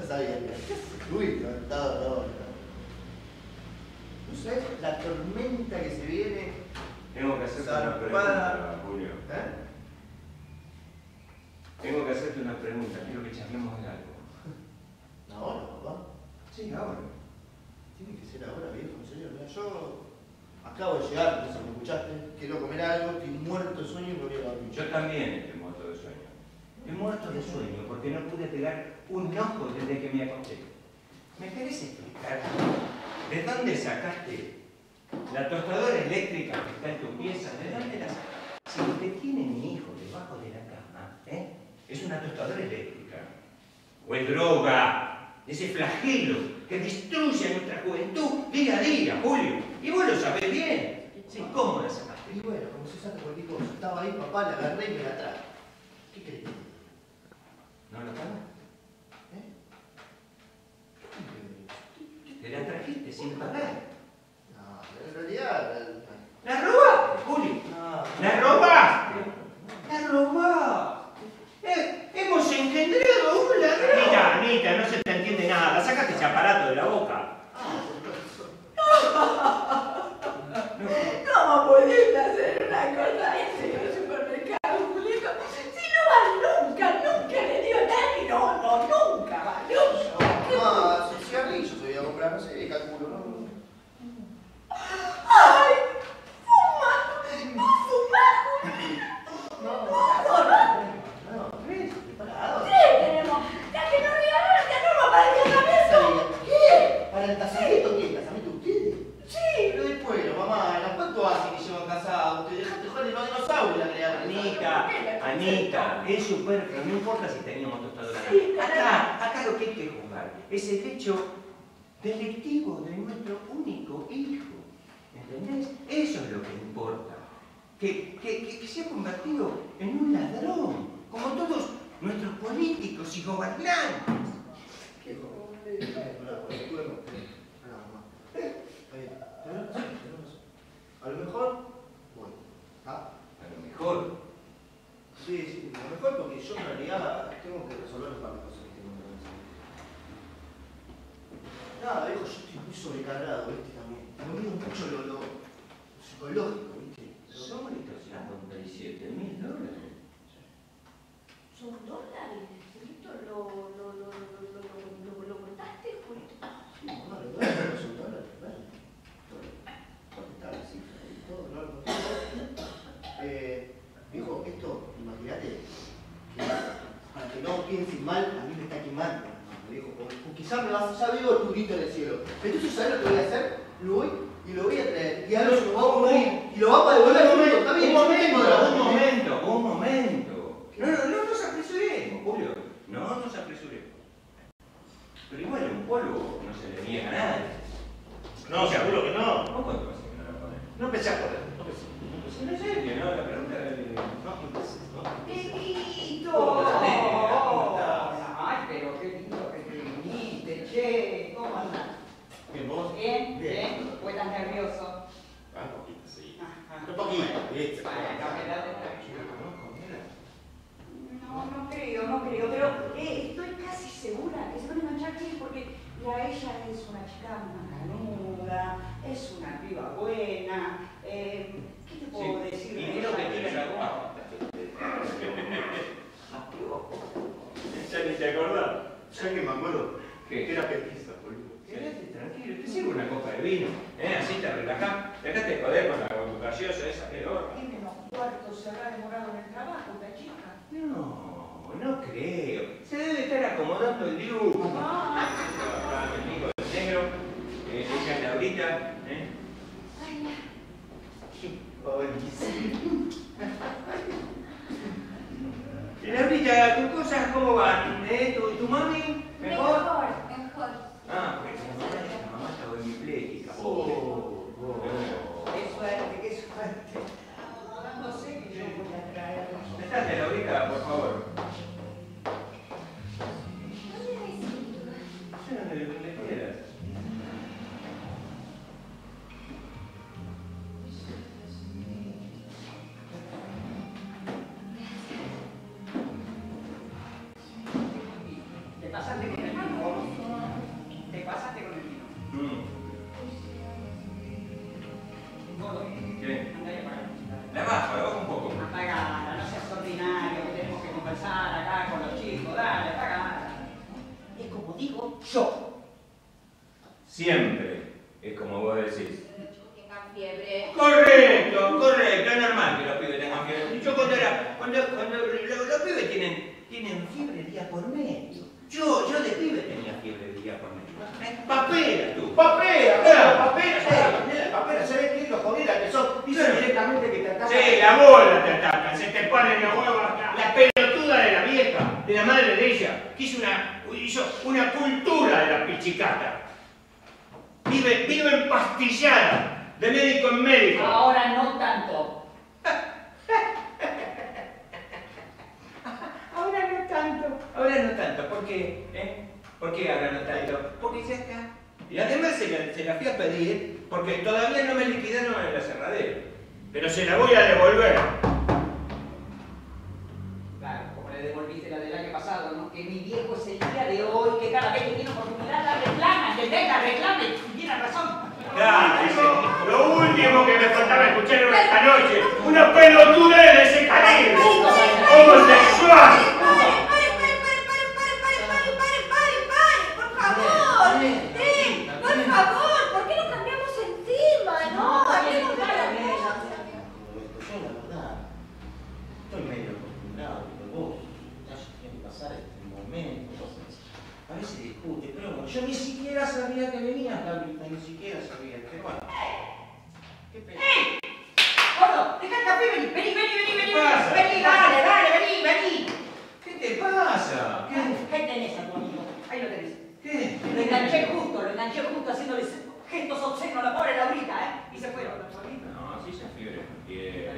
Ya sabía Uy, no, no. ¿Tú sabes la tormenta que se viene? Tengo que hacerte una pregunta, Julio. ¿Eh? Tengo que hacerte una pregunta. Quiero que charlemos de algo. Ahora, papá. Sí, ahora. Tiene que ser ahora, viejo, en serio. Mira, yo acabo de llegar, no sé si me escuchaste. Quiero comer algo, estoy muerto de sueño y me voy a dormir. Yo también estoy muerto de sueño. Estoy muerto de sueño porque no pude pegar un ojo desde que me acosté. ¿Me querés explicar de dónde sacaste la tostadora eléctrica que está en tu pieza? ¿De dónde la sacaste? Si lo que tiene mi hijo debajo de la cama ¿eh? es una tostadora eléctrica o es droga, ese flagelo que destruye nuestra juventud día a día, Julio. Y vos lo sabés bien. Sí, ¿Cómo la sacaste? Y bueno, como se saca cualquier cosa. Estaba ahí, papá, la agarré y me la traje. ¿Qué crees? ¿No lo pagas? ¿Eh? Te la trajiste sin pagar. No, en realidad. ¡La robaste, Juli! No, ¡La robaste! ¡La robaste! Eh, hemos engendrado un ladrón. Anita, Anita, no se te entiende nada. Sacaste ese aparato de la boca. Ah, profesor. ¿Cómo pudiste hacer una cosa así en el supermercado, Julito? Si no va nunca, nunca le dio nadie. No, no, nunca va, nunca. Mamá, si cigarrillos te voy a comprar, no sé, calculo, ¿no? ¡Ay! ¡Fuma! ¡Vos fumás, Julito! No, No, no. no, ¿ves? Preparado. ¿Qué tenemos? Ya que no regalaron, ya no para el casamiento. ¿Qué? ¿Para el casamiento qué? ¿El casamiento de ustedes? Sí. Pero después, mamá, ¿a ¿cuánto hace que llevan casados? Te dejaste jugar en los dinosaurios la crearon. Anita, Anita, es superfluo. No importa si teníamos tostadora. Sí, Acá, acá lo que hay que jugar es el hecho delictivo de nuestro único hijo. ¿Entendés? Eso es lo que importa. Que, que, que- se ha convertido en un ladrón, como todos nuestros políticos y gobernantes. sobrecargado, ¿viste? También. Me miro mucho lo, lo psicológico, ¿viste? Somos 37.000 Vas, ya veo tu grito en el cielo. Entonces, ¿sabes lo que voy a hacer? Lo voy y lo voy a traer. Y algo se lo va a morir. Y lo va a devolver al mundo. Está bien, un no momento, un momento, un momento. No, no, no nos apresuremos, Julio. No nos apresuremos. Pero igual un polvo no se le niega a nadie. No, seguro que no. ¿Vos cuánto hace que no lo pones? No empecé a joder. No empecé. No empecé. No sé, que no, la pregunta es... No, no. No. Hijito. Hola, nena, ¿cómo estás? Ay, pero qué lindo que te viniste, che. ¿Cómo andás? Bien, vos. Bien, Bien. bien. ¿O estás nervioso? Ah, un poquito, sí. Ajá. Un poquito. No, No, no creo, no creo, pero eh, estoy casi segura que se van a enganchar bien porque ya ella es una chica macanuda, es una piba buena. eh, ¿Qué te puedo Sí, decir? y de creo ella? que tiene la guapa. Ya ni te Ya que me acuerdo que era petiza, boludo. Quédate tranquilo, te sirvo una copa de vino. ¿eh? Así te relajás. Dejate de joder con la gaseosa esa que horra. Tiene unos cuartos, se habrá demorado en el trabajo, la chica. No, no creo. Se debe estar acomodando el dibujo. Pásate con el vino, Te pasaste con el vino. Mm. ¿Qué? Anda y apaga la bajo, la bajo un poco. Apagala, no seas ordinario, tenemos que conversar acá con los chicos, dale, apagala. Es como digo yo. Siempre es como vos decís. Tengan fiebre. Correcto, correcto, es normal que los pibes tengan fiebre. Yo cuando era, cuando, cuando los, los pibes tienen, tienen fiebre día por medio. Papera tú. Papera, Claro. papera, papera, papera, ¿sabes qué? Los jodidas que son. Dicen Claro. directamente que te atacan. Sí, la bola te atacan, se te ponen los huevos acá. La pelotuda de la vieja, de la madre de ella, que hizo una, hizo una cultura de la pichicata. Vive, vive empastillada, de médico en médico. Ahora no tanto. Ahora no tanto. Ahora no tanto. ¿Por qué? ¿Eh? ¿Por qué no tanto? Porque ya está. Y además se la, se la fui a pedir porque todavía no me liquidaron en el aserradero. Pero se la voy a devolver. Claro, como le devolviste la del año pasado, ¿no? Que mi viejo es el día de hoy, que cada vez que tiene oportunidad la reclama, ¿entendés? La reclama y tiene razón. Dice, lo último que me faltaba escuchar era esta noche. Una pelotudez de ese calibre. Homosexual. Pasar este momento, cosas. A veces discute, pero bueno, yo ni siquiera sabía que venía, Carlita, ni siquiera sabía, pero bueno. Qué pena. Gordo, deja el café, vení, vení, vení, vení, vení. ¿Qué pasa? Vení, dale, dale, vení, vení. ¿Qué te pasa? ¿Qué? Ahí tenés a tu amigo, ahí lo tenés. ¿Qué? Lo enganché justo, lo enganché justo haciéndole gestos obscenos a la pobre Laurita, ¿eh? Y se fueron los. No, si esa fiebre no tiene.